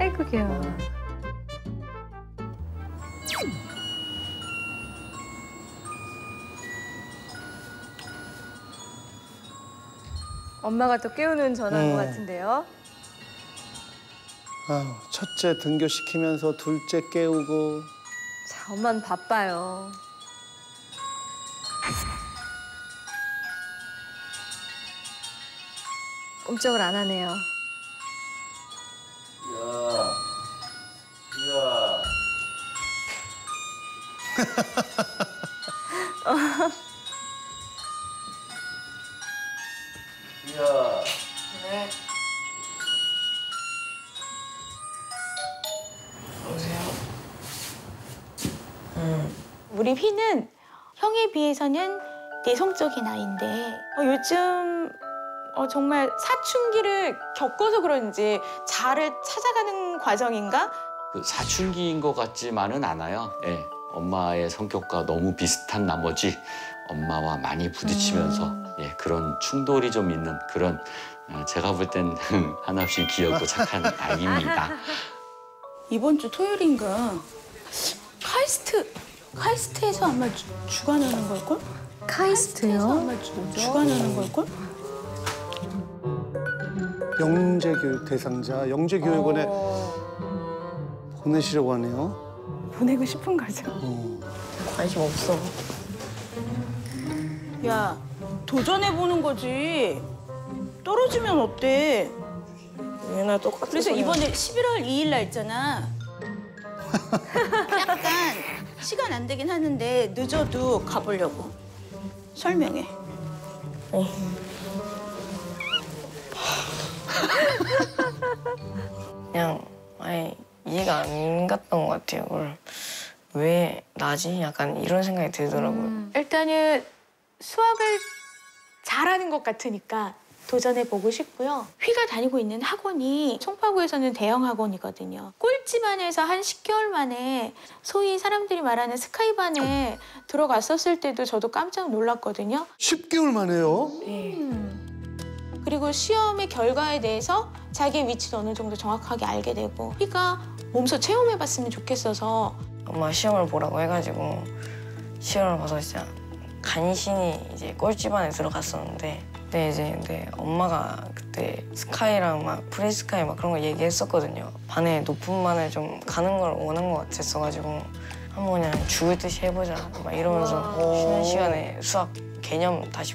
아이고 귀여워. 엄마가 또 깨우는 전화인 것 음. 같은데요. 아유, 첫째 등교시키면서 둘째 깨우고 자, 엄마는 바빠요. 꼼짝을 안 하네요. 야, 야. 야. 우리 휘는 형에 비해서는 내성적인 아이인데 어, 요즘 어, 정말 사춘기를 겪어서 그런지 자아를 찾아가는 과정인가? 그 사춘기인 것 같지만은 않아요. 예. 엄마의 성격과 너무 비슷한 나머지 엄마와 많이 부딪히면서 예, 그런 충돌이 좀 있는 그런 어, 제가 볼 땐 한없이 귀엽고 착한 아이입니다. 이번 주 토요일인가 카이스트 카이스트에서 아마 주, 주관하는 걸걸? 카이스트에서 아마 주, 주관하는 걸걸? 영재교육 대상자 영재교육원에 어, 보내시려고 하네요. 보내고 싶은 거죠. 어. 관심 없어. 야 도전해 보는 거지. 떨어지면 어때? 얘나 똑같은 그래서. 이번에 11월 2일 날 있잖아. 약간 시간 안 되긴 하는데 늦어도 가보려고. 설명해. 그냥 아예 이해가 안 갔던 것 같아요. 그걸 왜 나지? 약간 이런 생각이 들더라고요. 일단은 수학을 잘하는 것 같으니까 도전해 보고 싶고요. 휘가 다니고 있는 학원이 송파구에서는 대형 학원이거든요. 꼴찌반에서 한 10개월 만에 소위 사람들이 말하는 스카이반에 들어갔었을 때도 저도 깜짝 놀랐거든요. 10개월 만에요. 그리고 시험의 결과에 대해서 자기의 위치도 어느 정도 정확하게 알게 되고 휘가 몸소 체험해봤으면 좋겠어서 엄마 시험을 보라고 해가지고 시험을 봐서 진짜 간신히 이제 꼴찌반에 들어갔었는데 근데 이제 근데 엄마가 그때 스카이랑 막 프리스카이 막 그런 거 얘기했었거든요. 반에 높은 반을 좀 가는 걸 원한 것 같았어가지고 한번 그냥 죽을 듯이 해보자 막 이러면서 쉬는 시간에 수학 개념 다시